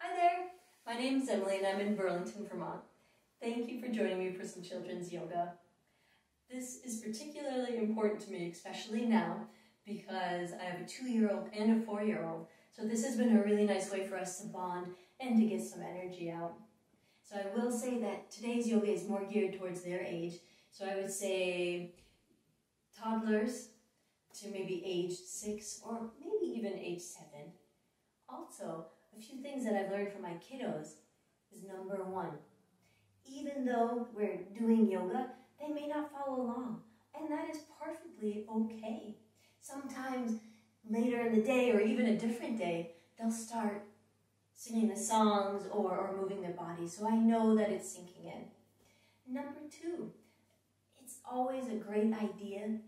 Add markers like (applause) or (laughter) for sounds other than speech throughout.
Hi there, my name is Emily and I'm in Burlington, Vermont. Thank you for joining me for some children's yoga. This is particularly important to me, especially now, because I have a two-year-old and a four-year-old, so this has been a really nice way for us to bond and to get some energy out. So I will say that today's yoga is more geared towards their age, so I would say toddlers to maybe age six or maybe even age seven. Also, few things that I've learned from my kiddos is number one, even though we're doing yoga, they may not follow along, and that is perfectly okay. Sometimes later in the day or even a different day, they'll start singing the songs or, or moving their body, so I know that it's sinking in. Number two, it's always a great idea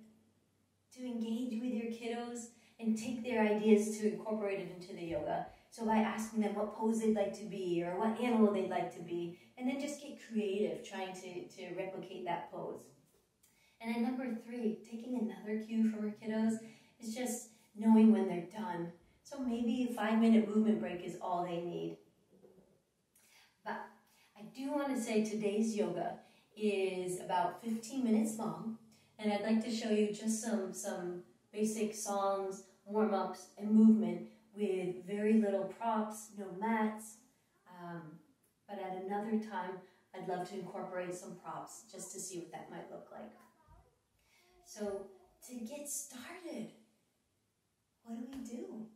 to engage with your kiddos and take their ideas to incorporate it into the yoga. So by asking them what pose they'd like to be or what animal they'd like to be, and then just get creative trying to, to replicate that pose. And then number three, taking another cue from our kiddos is just knowing when they're done. So maybe a five minute movement break is all they need. But I do want to say today's yoga is about 15 minutes long, and I'd like to show you just some, some basic songs, warm-ups, and movement with very little props, no mats. Um, but at another time, I'd love to incorporate some props just to see what that might look like. So to get started, what do we do?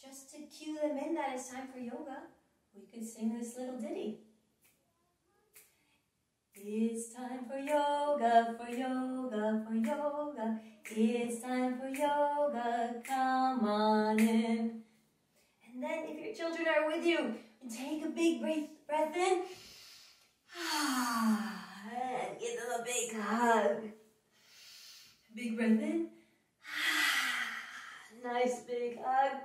Just to cue them in that it's time for yoga, we could sing this little ditty. It's time for yoga, for yoga, for yoga. It's time for yoga, come on in. And then if your children are with you, take a big breath, breath in. And give them a big hug. Big breath in. Nice big hug.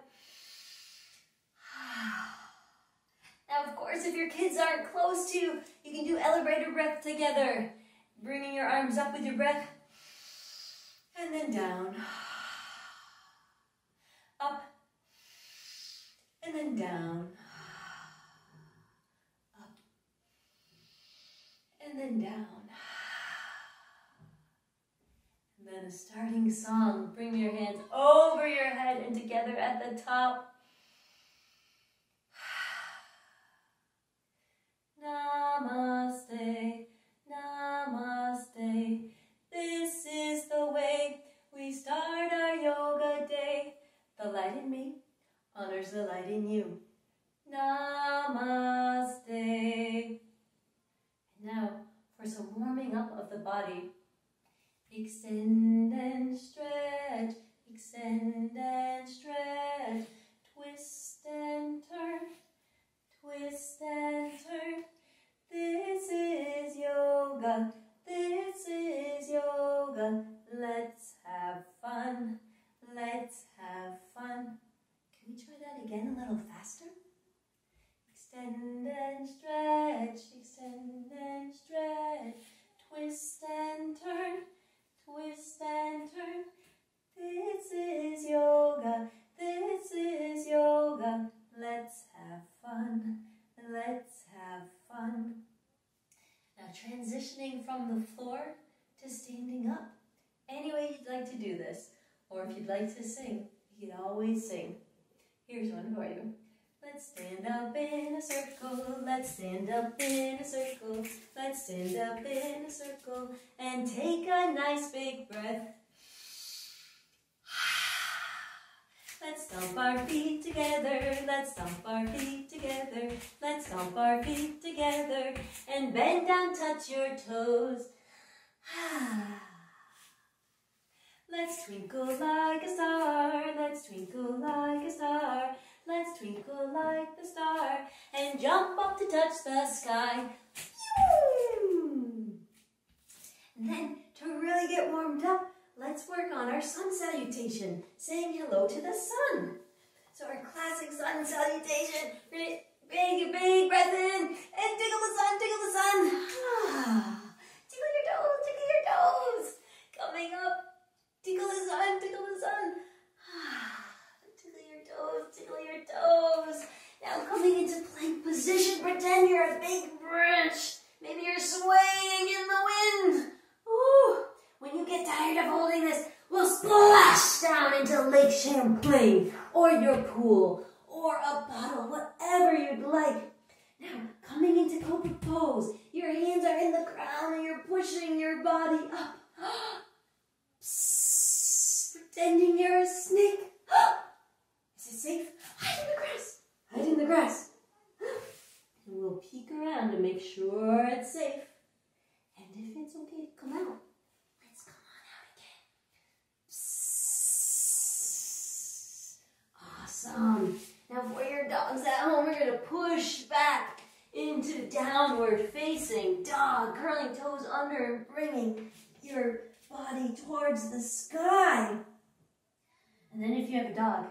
Now, of course, if your kids aren't close to you, you can do elevator breath together. Bringing your arms up with your breath. And then down. Up. And then down. Up. And then down. And then a starting song. Bring your hands over your head and together at the top. Namaste, Namaste. This is the way we start our yoga day. The light in me honors the light in you. Namaste. And now for some warming up of the body. Extend and stretch, extend and stretch, twist and turn, twist and yoga, from the floor to standing up. Any way you'd like to do this, or if you'd like to sing, you can always sing. Here's one for you. Let's stand up in a circle, let's stand up in a circle, let's stand up in a circle, and take a nice big breath. Let's stomp our feet together, let's stomp our feet together, let's stomp our feet together, and bend down, touch your toes. (sighs) Let's twinkle like a star, let's twinkle like a star, let's twinkle like the star, and jump up to touch the sky. let's work on our sun salutation, saying hello to the sun. So our classic sun salutation, big, big breath in, and tickle the sun, tickle the sun. (sighs) tickle your toes, tickle your toes. Coming up, tickle the sun, tickle the sun. (sighs) tickle your toes, tickle your toes. Now coming into plank position, pretend you're a big branch. Maybe you're swaying. Come Lake Champlain or your pool or a bottle, whatever you'd like. Now, coming into cobra pose, your hands are in the ground and you're pushing your body up. (gasps) Psst, pretending you're a snake. (gasps) Is it safe? Hide in the grass. Hide in the grass. (gasps) And we'll peek around to make sure it's safe. And if it's okay come out, let's come on out again. Now for your dogs at home, we're going to push back into downward facing dog, curling toes under and bringing your body towards the sky. And then if you have a dog,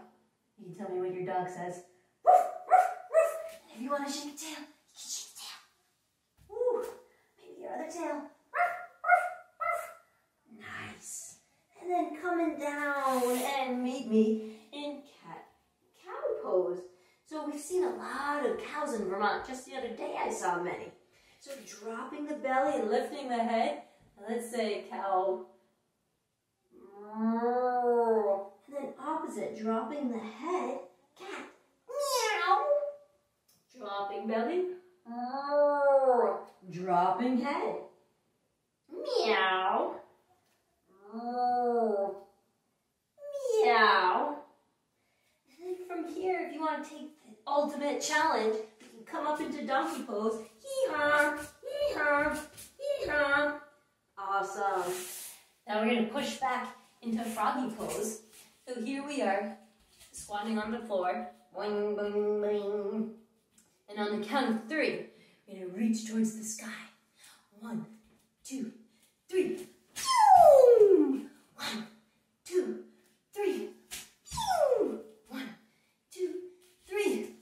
you can tell me what your dog says. Woof, woof, woof. And if you want to shake a tail, you can shake a tail. Woo. Maybe your other tail. Woof, woof, woof. Nice. And then coming down and meet me in cat cow pose. So we've seen a lot of cows in Vermont. Just the other day I saw many. So dropping the belly and lifting the head. Let's say cow. And then opposite, dropping the head. Cat. Meow. Dropping belly. Dropping head. Meow. Meow. And then from here, if you want to take the ultimate challenge, you can come up into donkey pose. Hee-haw, hee-haw, hee-haw. Awesome. Now we're going to push back into froggy pose. So here we are, squatting on the floor. Boing, boing, boing. And on the count of three, we're to reach towards the sky. One, two, three. One, two, three. One, two, three.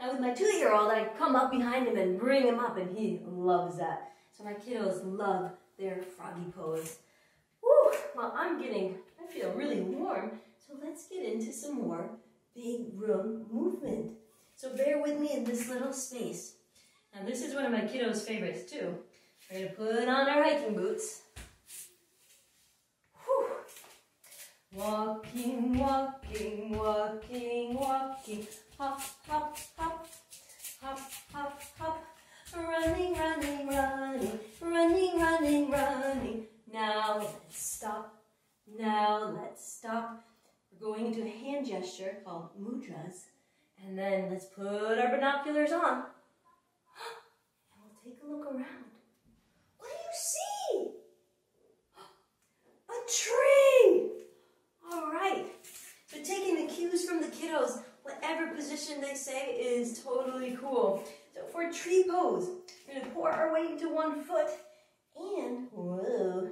Now with my two-year-old, I come up behind him and bring him up, and he loves that. So my kiddos love their froggy pose. Well, I'm getting, I feel really warm, so let's get into some more big room movement. So bear with me in this little space. Now this is one of my kiddos' favorites too. We're gonna put on our hiking boots. Whew. Walking, walking, walking, walking, hop, hop, hop, hop, hop, hop. Running, running, running, running, running, running. Now let's stop. Now let's stop. We're going into a hand gesture called mudras. And then let's put our binoculars on. (gasps) And we'll take a look around. What do you see? (gasps) A tree! All right. So taking the cues from the kiddos, whatever position they say is totally cool. So for tree pose, we're gonna pour our weight into one foot and, whoa,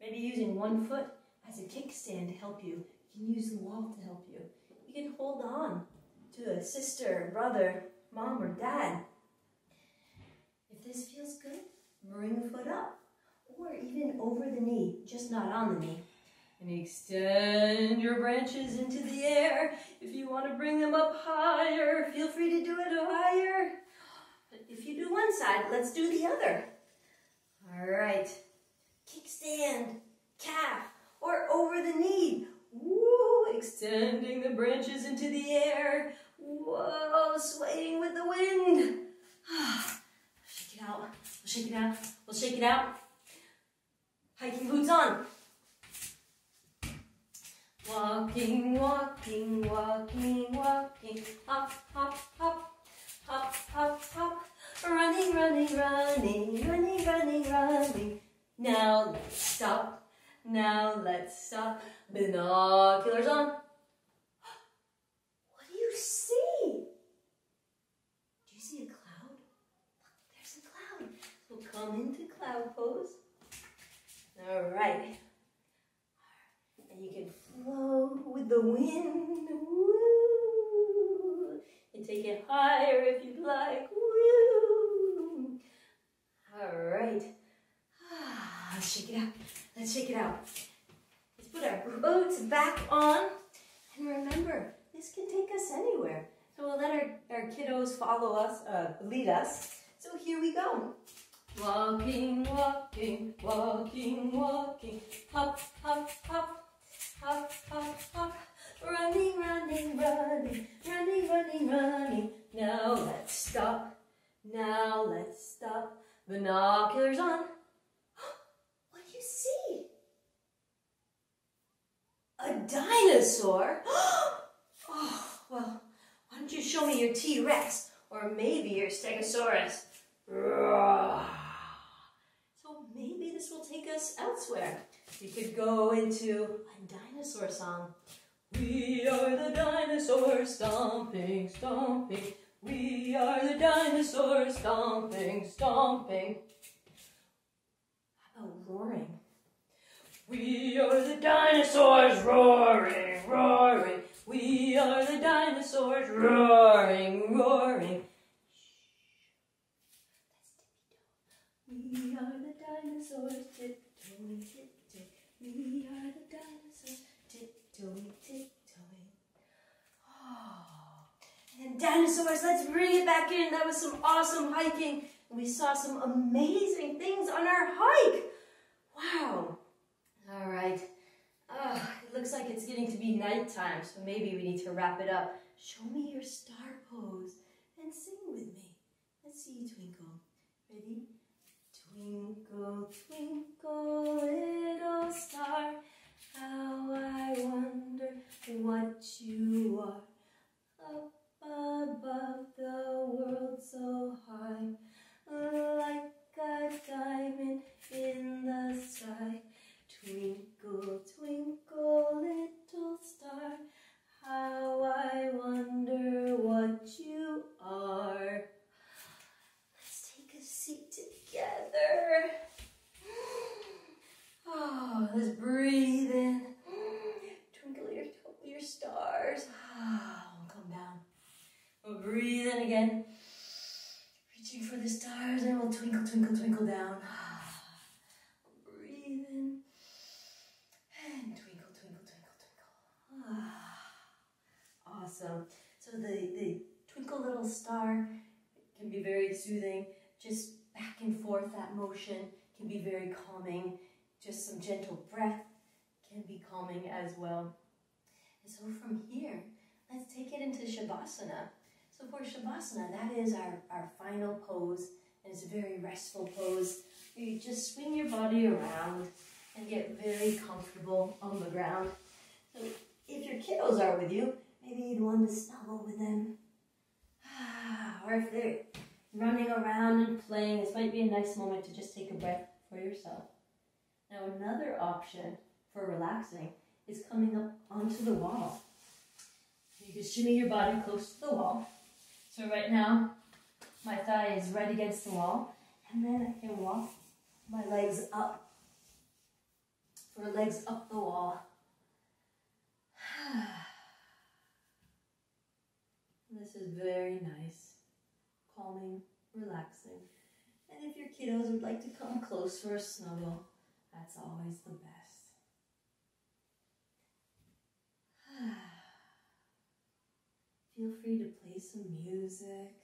maybe using one foot as a kickstand to help you. You can use the wall to help you. You can hold on to a sister, brother, mom, or dad. If this feels good, bring the foot up or even over the knee, just not on the knee. And extend your branches into the air. If you want to bring them up higher, feel free to do it higher. But if you do one side, let's do the other. All right. Kickstand, calf, or over the knee. Woo, extending the branches into the air. Whoa, swaying with the wind. (sighs) shake it out. We'll shake it out. We'll shake it out. Hiking boots on. Walking, walking, walking, walking. Hop, hop, hop. Hop, hop, hop. Running, running, running, running, running, running. Now let's stop. Now let's stop. Binoculars on. What do you see? Do you see a cloud? There's a cloud. So come into cloud pose. All right. And you can flow with the wind. Woo. And take it higher if you'd like. Woo. All right. Ah, let's shake it out. Let's shake it out. Let's put our boots back on. And remember, this can take us anywhere. So we'll let our, our kiddos follow us, uh, lead us. So here we go. Walking, walking, walking, walking, hop, hop, hop, hop, hop, hop. Running, running, running, running, running, running. Now let's stop. Now let's stop. Binoculars on. What do you see? A dinosaur? (gasps) oh, well, why don't you show me your T-Rex? Or maybe your Stegosaurus? (sighs) So maybe this will take us elsewhere. You could go into a dinosaur song. We are the dinosaurs stomping, stomping. We are the dinosaurs stomping, stomping. How about roaring? We are the dinosaurs roaring, roaring. We are the dinosaurs roaring, roaring. We are the dinosaurs tiptoeing, tiptoeing. We are the dinosaurs tiptoeing, tiptoeing. Oh. And dinosaurs, let's bring it back in. That was some awesome hiking. We saw some amazing things on our hike. Wow. All right. Oh, it looks like it's getting to be nighttime, so maybe we need to wrap it up. Show me your star pose and sing with me. Let's see you twinkle. Ready? Twinkle, twinkle, little star, how I wonder what you again. Reaching for the stars and we'll twinkle, twinkle, twinkle down. (sighs) Breathe in. And twinkle, twinkle, twinkle, twinkle. (sighs) Awesome. So the, the twinkle little star can be very soothing. Just back and forth, that motion can be very calming. Just some gentle breath can be calming as well. And so from here, let's take it into Shavasana. So for Shavasana, that is our, our final pose, and it's a very restful pose. You just swing your body around and get very comfortable on the ground. So if your kiddos are with you, maybe you'd want to snuggle with them. (sighs) or if they're running around and playing, this might be a nice moment to just take a breath for yourself. Now another option for relaxing is coming up onto the wall. You can shimmy your body close to the wall. So right now, my thigh is right against the wall, and then I can walk my legs up. For legs up the wall. (sighs) this is very nice, calming, relaxing. And if your kiddos would like to come close for a snuggle, that's always the best. Feel free to play some music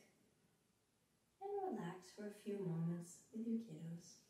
and relax for a few moments with your kiddos.